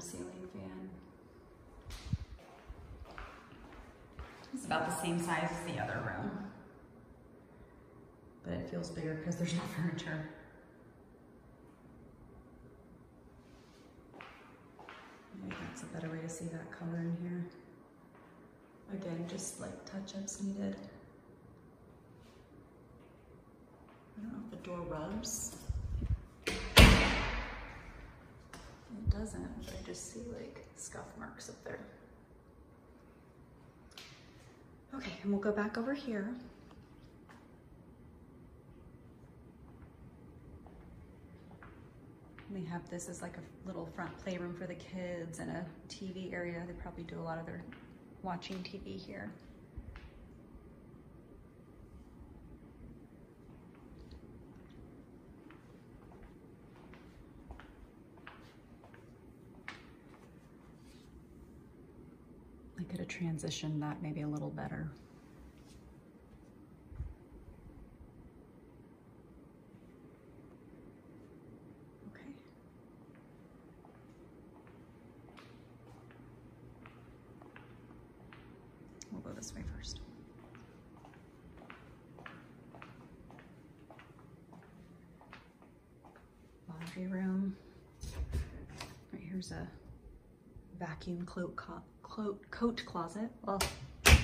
ceiling fan. It's about the same size as the other room. But it feels bigger because there's no furniture. Maybe that's a better way to see that color in here. Again, just like touch-ups needed. I don't know if the door rubs. It doesn't, but I just see like scuff marks up there. Okay, and we'll go back over here. We have this as like a little front playroom for the kids and a TV area. They probably do a lot of their watching TV here. Could have transitioned that maybe a little better. Okay. We'll go this way first. Laundry room. Right here's a vacuum cloak coat, coat closet. Oh. I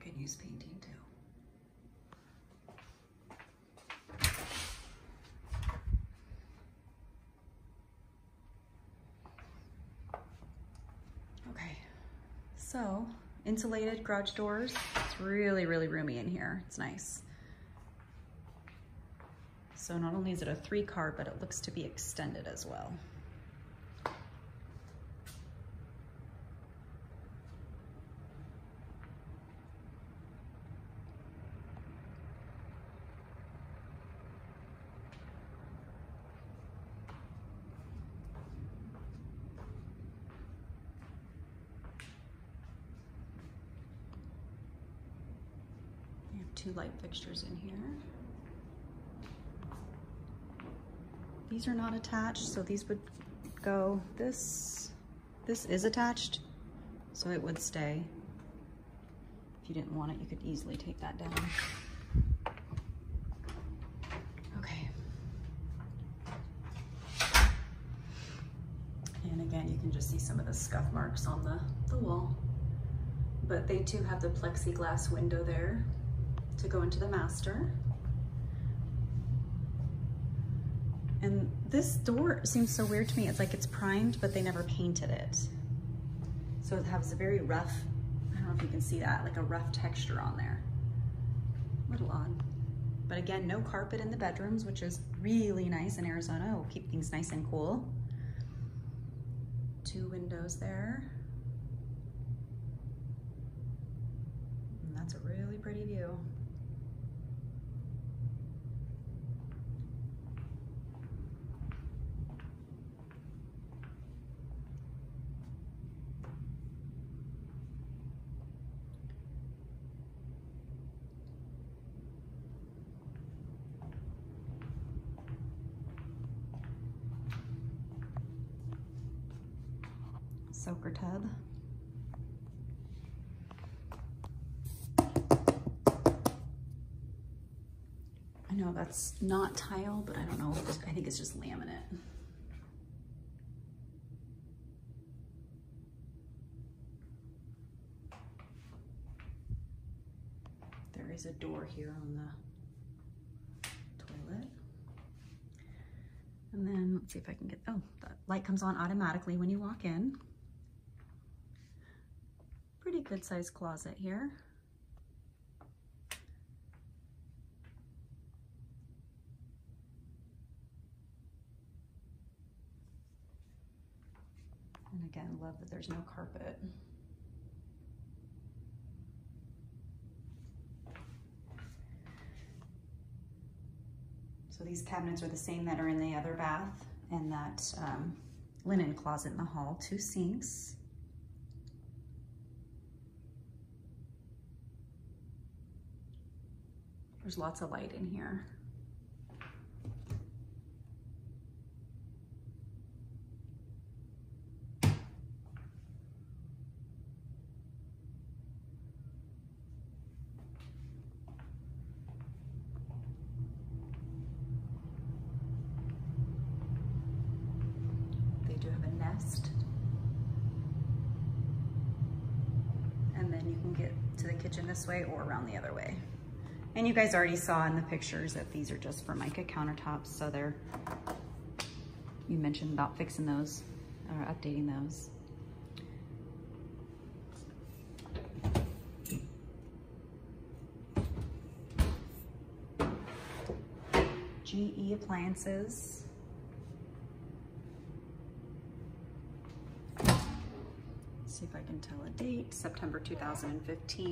could use painting too. Okay, so insulated garage doors. It's really, really roomy in here. It's nice. So not only is it a three car, but it looks to be extended as well. Two light fixtures in here. These are not attached, so these would go, this, this is attached, so it would stay. If you didn't want it, you could easily take that down. Okay. And again, you can just see some of the scuff marks on the, the wall. But they too have the plexiglass window there to go into the master. And this door seems so weird to me. It's like it's primed, but they never painted it. So it has a very rough, I don't know if you can see that, like a rough texture on there. A little odd. But again, no carpet in the bedrooms, which is really nice in Arizona. It'll keep things nice and cool. Two windows there. And that's a really pretty view. Soaker tub. I know that's not tile, but I don't know. I think it's just laminate. There is a door here on the toilet. And then let's see if I can get, oh, the light comes on automatically when you walk in. Good sized closet here. And again, love that there's no carpet. So these cabinets are the same that are in the other bath and that um, linen closet in the hall, two sinks. There's lots of light in here. They do have a nest. And then you can get to the kitchen this way or around the other way. And you guys already saw in the pictures that these are just Formica countertops, so they're, you mentioned about fixing those or updating those. GE Appliances. See if I can tell a date, September 2015.